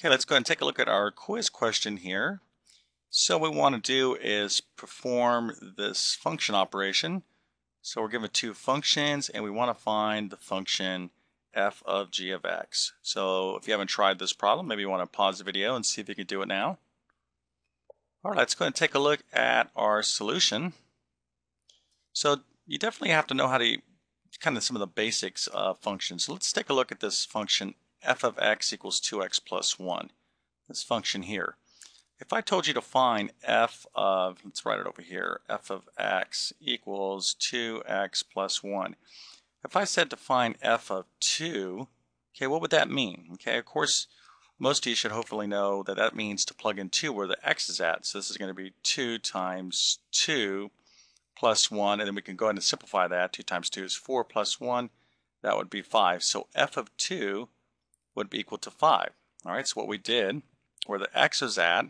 Okay, let's go ahead and take a look at our quiz question here. So what we want to do is perform this function operation. So we're given two functions and we want to find the function f of g of x. So if you haven't tried this problem, maybe you want to pause the video and see if you can do it now. All right, let's go ahead and take a look at our solution. So you definitely have to know how to kind of some of the basics of functions. So let's take a look at this function f of x equals 2x plus 1, this function here. If I told you to find f of, let's write it over here, f of x equals 2x plus 1. If I said to find f of 2, okay, what would that mean? Okay, of course, most of you should hopefully know that that means to plug in 2 where the x is at. So this is going to be 2 times 2 plus 1, and then we can go ahead and simplify that. 2 times 2 is 4 plus 1. That would be 5. So f of 2 would be equal to 5. All right, so what we did, where the x is at,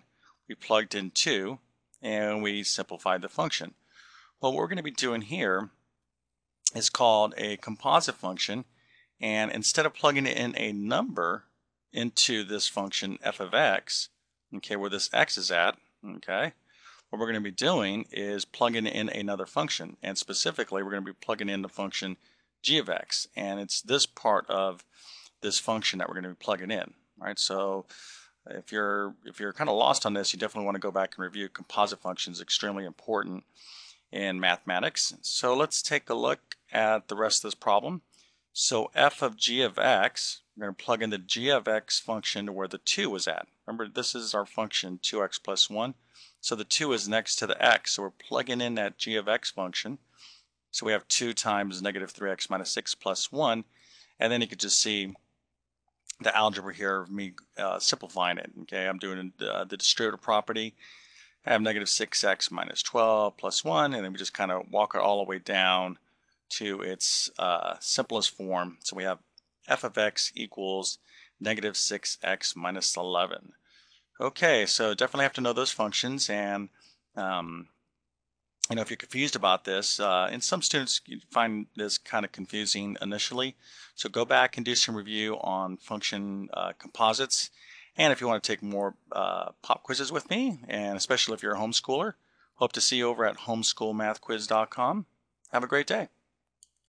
we plugged in 2, and we simplified the function. Well, what we're going to be doing here is called a composite function, and instead of plugging in a number into this function f of x, okay, where this x is at, okay, what we're going to be doing is plugging in another function, and specifically we're going to be plugging in the function g of x, and it's this part of this function that we're going to be plugging in. Right, so if you're if you're kind of lost on this, you definitely want to go back and review composite functions. Extremely important in mathematics. So let's take a look at the rest of this problem. So f of g of x, we're going to plug in the g of x function to where the 2 is at. Remember, this is our function 2x plus 1. So the 2 is next to the x, so we're plugging in that g of x function. So we have 2 times negative 3x minus 6 plus 1. And then you could just see the algebra here of me uh, simplifying it. Okay, I'm doing uh, the distributive property. I have negative 6x minus 12 plus 1, and then we just kind of walk it all the way down to its uh, simplest form. So we have f of x equals negative 6x minus 11. Okay, so definitely have to know those functions, and um, you know, if you're confused about this, uh, and some students find this kind of confusing initially, so go back and do some review on function uh, composites. And if you want to take more uh, pop quizzes with me, and especially if you're a homeschooler, hope to see you over at homeschoolmathquiz.com. Have a great day.